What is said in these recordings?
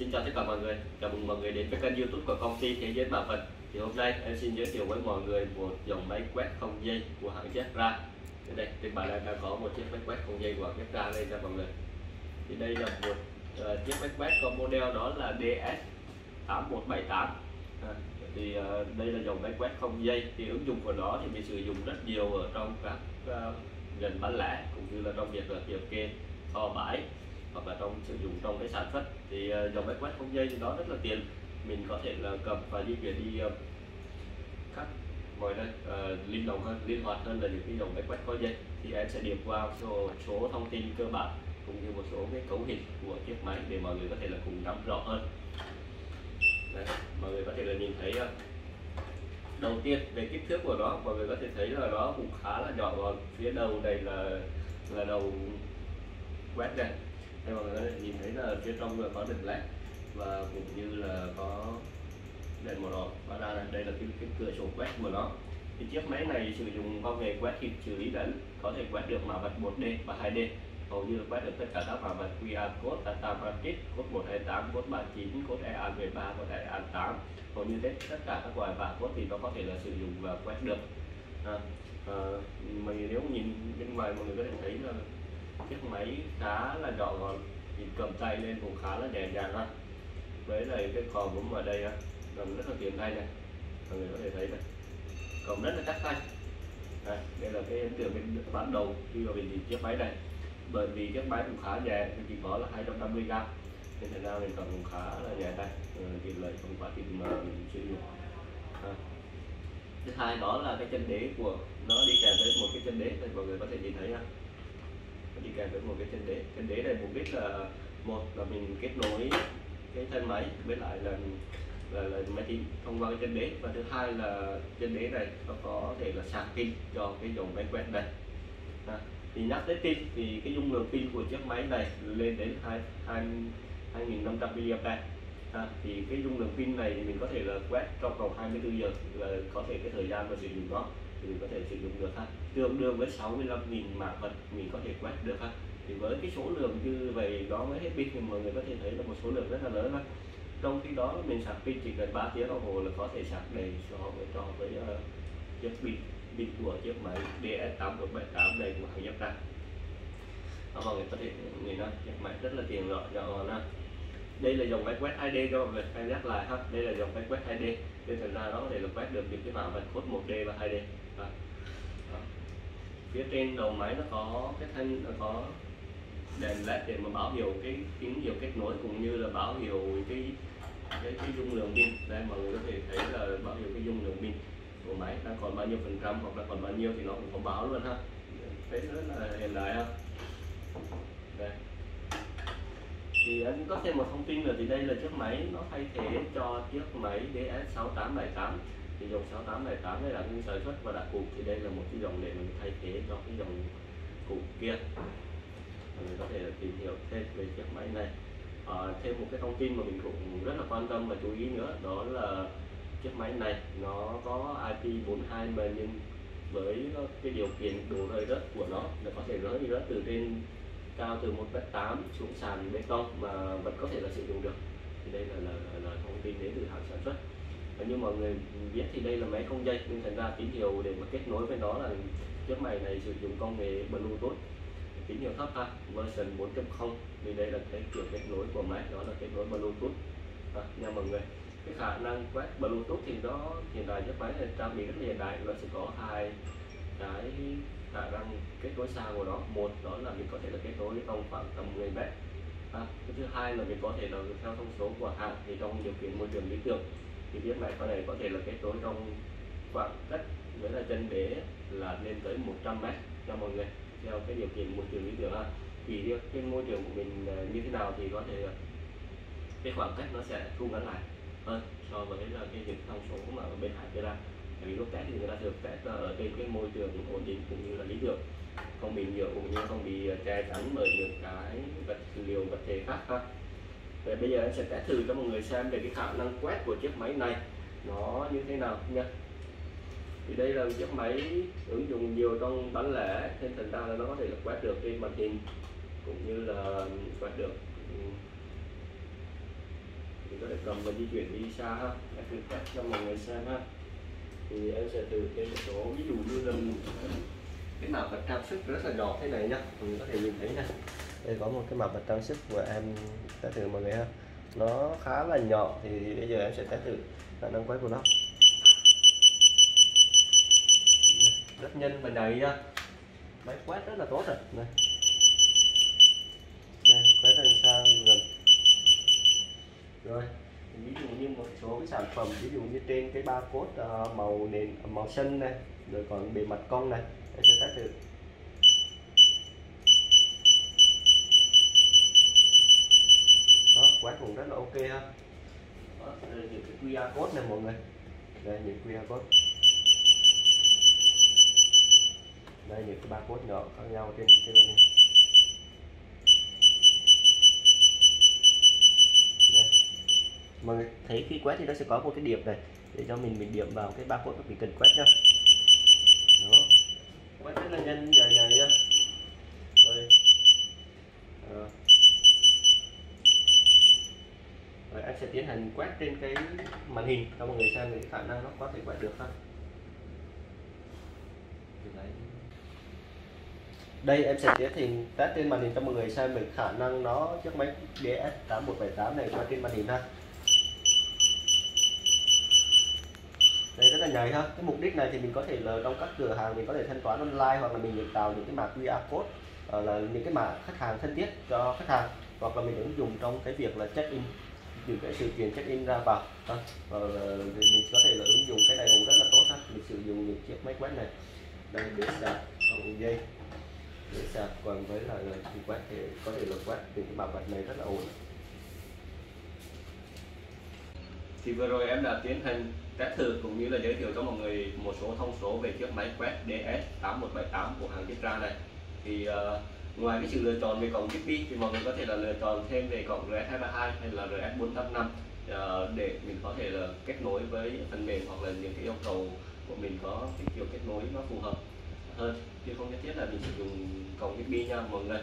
xin chào tất cả mọi người, chào mừng mọi người đến với kênh youtube của công ty Thế giới Bảo vật. Thì hôm nay em xin giới thiệu với mọi người một dòng máy quét không dây của hãng Jetsra Ở đây trên bàn em đang có một chiếc máy quét không dây của hãng Jetsra đây cho mọi người. Thì đây là một uh, chiếc máy quét có model đó là DS8178 à, Thì uh, đây là dòng máy quét không dây. Thì ứng dụng của nó thì mình sử dụng rất nhiều ở trong các ờ, uh, gần bán lẻ cũng như là trong việc là kiểm kê kho bãi hoặc là trong sử dụng trong cái sản xuất thì uh, dòng máy quét không dây thì nó rất là tiện mình có thể là cầm và di chuyển đi ờ, uh, các mọi nơi uh, linh động hơn linh hoạt hơn là những cái dòng máy quét có dây. Thì em sẽ điệp qua số, số thông tin cơ bản cũng như một số cái cấu hình của chiếc máy để mọi người có thể là cùng nắm rõ hơn. Đây, mọi người có thể là nhìn thấy uh, đầu tiên về kích thước của nó mọi người có thể thấy là nó cũng khá là nhỏ và phía đầu đây là là đầu quét này các mọi người có thể nhìn thấy là phía trong là có đỉnh led và cũng như là có đèn màu đỏ. Và ra là đây là cái, cái cửa sổ quét của nó. Thì chiếc máy này sử dụng công nghệ quét kịp xử lý đánh có thể quét được mã vạch 1D và 2D hầu như là quét được tất cả các mã vạch QR code, data matrix, code 128, code 39, code EAN 13, code EAN 8 hầu như hết tất cả các loại mã code thì nó có thể là sử dụng và quét được. À, à, mình nếu nhìn bên ngoài mọi người có thể thấy là chiếc máy khá là nhỏ gọn nhìn cầm tay lên cũng khá là nhẹ nhàng ha. Với lại cái cò bấm ở đây á cầm rất là tiện tay này. Mọi người có thể thấy này. Cầm rất là chắc tay. Đây, đây là cái ấn tượng bên ban đầu khi mà mình nhìn chiếc máy này. Bởi vì chiếc máy cũng khá nhẹ chỉ có là 250 gram nên thành ra mình cầm cũng khá là nhẹ tay. Ờ, tiện thì lợi không quá trình mà mình sử dụng. À. thứ hai đó là cái chân đế của nó đi kèm với một cái chân đế thì mọi người có thể nhìn thấy ha đi kèm với một cái chân đế. Chân đế này mục đích là một là mình kết nối cái thân máy với lại là là, là máy tính thông qua cái chân đế. Và thứ hai là chân đế này nó có thể là sạc pin cho cái dòng máy quét này. À, thì nhắc tới pin thì cái dung lượng pin của chiếc máy này lên đến hai hai 2500 mAh. À, thì cái dung lượng pin này thì mình có thể là quét trong vòng 24 giờ là có thể cái thời gian mà sử dụng nó thì mình có thể sử dụng được ha. Tương đương với 65.000 mã vật mình có thể quét được ha. Thì với cái số lượng như vậy đó mới hết pin thì mọi người có thể thấy là một số lượng rất là lớn ha. Trong khi đó mình sạc pin chỉ cần 3 tiếng đồng hồ là có thể sạc đầy so với trò với uh, chiếc pin pin của chiếc máy DS8178 này của hãng Yamaha đó, mọi người có thể nhìn nó chiếc máy rất là tiền gọn gọn ha. Đây là dòng máy quét 2D cho mọi người em nhắc lại ha. Đây là dòng máy quét 2D nên thành ra nó có thể là quét được những cái mã vạch code 1D và 2D phía trên đầu máy nó có cái thanh nó có đèn led để mà báo hiệu cái tín hiệu kết nối cũng như là báo hiệu cái cái, cái dung lượng pin. Đây mọi người có thể thấy là báo hiệu cái dung lượng pin của máy đang còn bao nhiêu phần trăm hoặc là còn bao nhiêu thì nó cũng có báo luôn ha. Thấy rất là hiện đại ha. Đây. Thì anh có thêm một thông tin nữa thì đây là chiếc máy nó thay thế cho chiếc máy DS6878 thì dòng 6878 này là nguyên sản xuất và đã cũ thì đây là một cái dòng để mình thay thế cho cái dòng cũ kia mình có thể tìm hiểu thêm về chiếc máy này. À, thêm một cái thông tin mà mình cũng rất là quan tâm và chú ý nữa đó là chiếc máy này nó có IP42 mà nhưng với cái điều kiện độ rơi rớt của nó là có thể rơi rớt từ trên cao từ 1 mét 8 xuống sàn bê tông mà vẫn có thể là sử dụng được. Thì đây là là, là, là thông tin đến từ hãng sản xuất và như mọi người biết thì đây là máy không dây nên thành ra tín hiệu để mà kết nối với nó là chiếc máy này sử dụng công nghệ Bluetooth tín hiệu thấp ha version 4.0 thì đây là cái kiểu kết nối của máy đó là kết nối Bluetooth. À, nha mọi người. Cái khả năng quét Bluetooth thì nó hiện tại chiếc máy này trang bị rất là hiện đại và sẽ có hai cái khả năng kết nối xa của nó. Một đó là mình có thể là kết nối trong khoảng tầm 10 mét. À, cái thứ hai là mình có thể là theo thông số của hãng thì trong điều kiện môi trường lý tưởng thì chiếc mạch có này có thể là kết nối trong khoảng cách với là chân đế là lên tới 100 mét cho mọi người, theo cái điều kiện môi trường lý tưởng ha. Thì cái môi trường của mình ờ, như thế nào thì có thể cái khoảng cách nó sẽ thu ngắn lại hơn so với là cái những thông số mà bên hải đưa ra tại vì lúc test thì người ta thường test ở trên cái môi trường ổn định cũng như là lý tưởng, không bị nhựa cũng như không bị ờ, che chắn bởi những cái vật liệu vật thể khác ha. Vậy bây giờ em sẽ test thử cho mọi người xem về cái khả năng quét của chiếc máy này nó như thế nào nha. Thì đây là chiếc máy ứng dụng nhiều trong bán lẻ, nên thành ra là nó có thể là quét được trên màn hình cũng như là quét được. Thì có thể cầm và di chuyển đi xa ha. Em thử test cho mọi người xem ha. Thì em sẽ thử thêm một số, ví dụ như là cái nào vật trang sức rất là nhỏ thế này nhá mình có thể nhìn thấy này đây có một cái mã vật trang sức của em test thử mọi người ha. Nó khá là nhỏ thì bây giờ em sẽ test thử khả năng quét của nó. Rất nhanh và nhạy nha. Máy quét rất là tốt rồi. Này đây quét từ xa gần. Rồi ví dụ như một số cái sản phẩm ví dụ như trên cái ba cốt uh, màu nền màu xanh này rồi còn bề mặt cong này em sẽ test thử đó quét cũng rất là ok ha. Đó, đây những cái QR code này mọi người. Đây những QR code. Đây những cái barcode nhỏ khác nhau trên trên màn hình đây. mọi người thấy khi quét thì nó sẽ có một cái điểm này để cho mình mình điểm vào cái barcode mình cần quét nhá đó. Quét rất là nhanh dài dài nhá rồi à. rồi em sẽ tiến hành quét trên cái màn hình. Cho mọi người xem cái khả năng nó có thể quét được không? Đây, em sẽ tiến hành test trên màn hình cho mọi người xem về khả năng nó chiếc máy DS8178 này qua trên màn hình ha. Đây, rất là nhảy ha. Cái mục đích này thì mình có thể là trong các cửa hàng mình có thể thanh toán online hoặc là mình tạo những cái mã QR code ờ, là những cái mã khách hàng thân thiết cho khách hàng, hoặc là mình ứng dụng trong cái việc là check in những cái sự kiện check in ra vào. Vâng, ha. Và thì mình có thể là ứng dụng cái này cũng rất là tốt ha. Mình sử dụng những chiếc máy quét này. Đây để sạc bằng dây. Để sạc còn với là quét thì có thể là quét thì cái bảo vật này rất là ổn. Thì vừa rồi em đã tiến hành test thử cũng như là giới thiệu cho mọi người một số thông số về chiếc máy quét DS8178 của hãng Jetra này. Thì uh, ngoài cái sự lựa chọn về cổng USB thì mọi người có thể là lựa chọn thêm về cổng RS232 hay là RS485 uh, ờ, để mình có thể là kết nối với phần mềm hoặc là những cái yêu cầu của mình có cái kiểu kết nối nó phù hợp hơn. Chứ không nhất thiết là mình sử dụng cổng USB nha mọi người.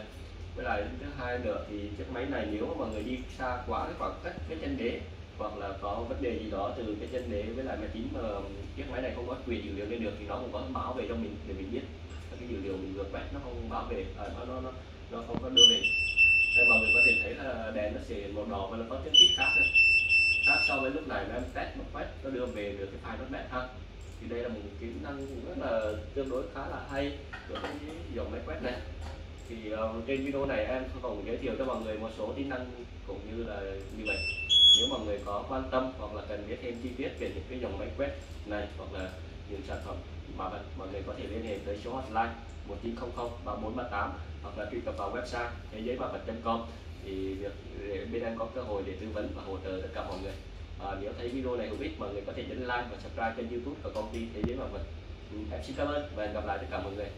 Với lại thứ hai nữa thì chiếc máy này nếu mà người đi xa quá cái khoảng cách cái chân đế hoặc là có vấn đề gì đó từ cái chân đế với lại máy tính mà chiếc máy này không có quyền dữ liệu lên được thì nó cũng có báo về cho mình để mình biết cái dữ liệu mình vừa quét nó không bảo về à, nó, nó nó nó không có đưa về. Đây mọi người có thể thấy là đèn nó sẽ màu đỏ và nó có tiếng tít khác này. Khác so với lúc này mà em test một quét nó đưa về được cái file nó ha. Thì đây là một kỹ năng rất là tương đối khá là hay đối với dòng máy quét này. Thì uh, trên video này em còn giới thiệu cho mọi người một số tính năng cũng như là như vậy. Nếu mọi người có quan tâm hoặc là cần biết thêm chi tiết về những cái dòng máy quét này hoặc là những sản phẩm mà mọi người có thể liên hệ tới số hotline 1900 3438 hoặc là truy cập vào website thế giới bảo vật.com thì việc bên em có cơ hội để tư vấn và hỗ trợ tất cả mọi người. À, nếu thấy video này hữu ích mọi người có thể nhấn like và subscribe kênh youtube của công ty thế giới bảo vật ừ, em xin cảm ơn và hẹn gặp lại tất cả mọi người.